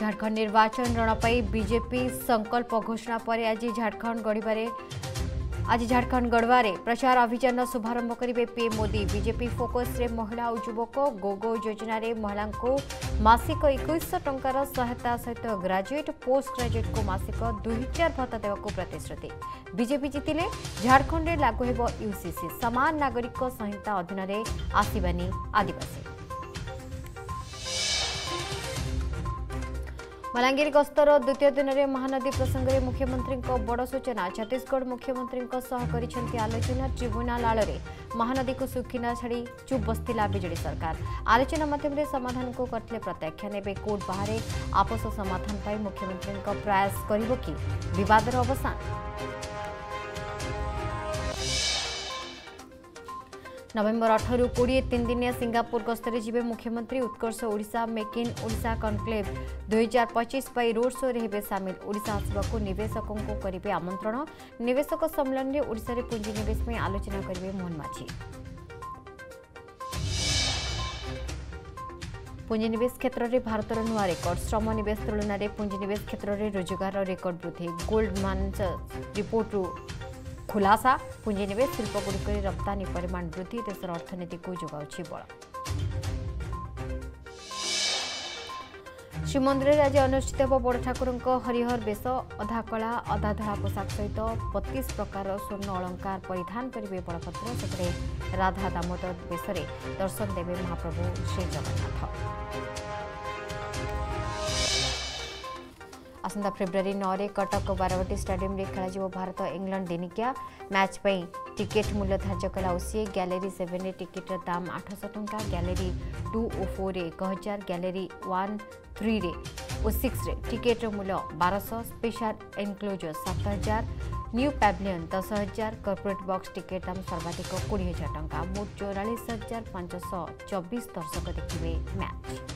झण्ड निर्वाचन रणप बीजेपी संकल्प घोषणा पर आज झारखंड आज झारखंड गढवार प्रचार अभियान र शुभारम्भ गरे पिएम मोदी विजेपि फोकसे महिलाक गो गोजनार महिला मासिक सहायता सहित ग्राजुएट पोस्ट को मासिक दुई हजार भत्ता देव प्रतिश्रति विजेपि जितिले झाडखण्डे लागू यूसीसी समान नागरिक संहिता अधीन आसबे नि आदिवासी ବଲାଙ୍ଗୀର ଗସ୍ତର ଦ୍ୱିତୀୟ ଦିନରେ ମହାନଦୀ ପ୍ରସଙ୍ଗରେ ମୁଖ୍ୟମନ୍ତ୍ରୀଙ୍କ ବଡ଼ ସୂଚନା ଛତିଶଗଡ଼ ମୁଖ୍ୟମନ୍ତ୍ରୀଙ୍କ ସହ କରିଛନ୍ତି ଆଲୋଚନା ଟ୍ରିବ୍ୟୁନାଲ ଆଳରେ ମହାନଦୀକୁ ଶୁଖିନା ଛାଡ଼ି ଚୁପ୍ ବସିଥିଲା ବିଜେଡି ସରକାର ଆଲୋଚନା ମାଧ୍ୟମରେ ସମାଧାନକୁ କରିଥିଲେ ପ୍ରତ୍ୟାଖ୍ୟାନ ଏବେ କୋର୍ଟ ବାହାରେ ଆପୋଷ ସମାଧାନ ପାଇଁ ମୁଖ୍ୟମନ୍ତ୍ରୀଙ୍କ ପ୍ରୟାସ କରିବ କି ବିବାଦର ଅବସାନ নভেম্বর অঠর কোড়িয়ে তিন দিনিয়া সিঙ্গাপুর গস্তরে যাবে মুখ্যমন্ত্রী উৎকর্ষ Odisha make in Odisha conclave দুই হাজার পঁচিশ পাই রোড শোরে হবে সামিল ওড়শা আসবাক নেশক করবে আমন্ত্রণ নেশক সম্মেলন ওড়শার পুঞ্জিনিবেশ আলোচনা করবে মোহন মাঝি পুঞ্জিনিবেশ ক্ষেত্রে ভারতের নূয় রেকর্ড শ্রম নিবেশ তুলনায় পুঞ্জিনিবেশ ক্ষেত্রে রোজগার রেকর্ড বৃদ্ধি গোল্ড মান রিপোর্টু ଖୁଲାସା ପୁଞ୍ଜିନିବେଶ ଶିଳ୍ପଗୁଡ଼ିକରେ ରପ୍ତାନୀ ପରିମାଣ ବୃଦ୍ଧି ଦେଶର ଅର୍ଥନୀତିକୁ ଯୋଗାଉଛି ବଳ ଶ୍ରୀମନ୍ଦିରରେ ଆଜି ଅନୁଷ୍ଠିତ ହେବ ବଡ଼ଠାକୁରଙ୍କ ହରିହର ବେଶ ଅଧାକଳା ଅଧାଧଳା ପୋଷାକ ସହିତ ବତିଶ ପ୍ରକାର ସ୍ୱର୍ଣ୍ଣ ଅଳଙ୍କାର ପରିଧାନ କରିବେ ବଳଭଦ୍ର ସେପଟେ ରାଧା ଦାମୋଦର ବେଶରେ ଦର୍ଶନ ଦେବେ ମହାପ୍ରଭୁ ଶ୍ରୀଜଗନ୍ନାଥ आसंता फेब्रुआरी नौ कटक बारवाटी स्टाडियम खेल भारत इंग्लैंड दिनिकिया मैच पर टिकेट मूल्य धार्य कला ओसीए ग्यारी सेवेन टिकेट्र दाम आठश टा ग्यारी टू और फोर एक हजार गैलेरी वन थ्री और सिक्स टिकेट्र मूल्य बारश स्पेशल एनक्लोजर सात हजार न्यू पैबलीयन दस हजार कर्पोरेट बक्स टिकेट दाम सर्वाधिक कोड़े हजार टाँह मोट चौरास हजार पांचश चबीस दर्शक देखिए मैच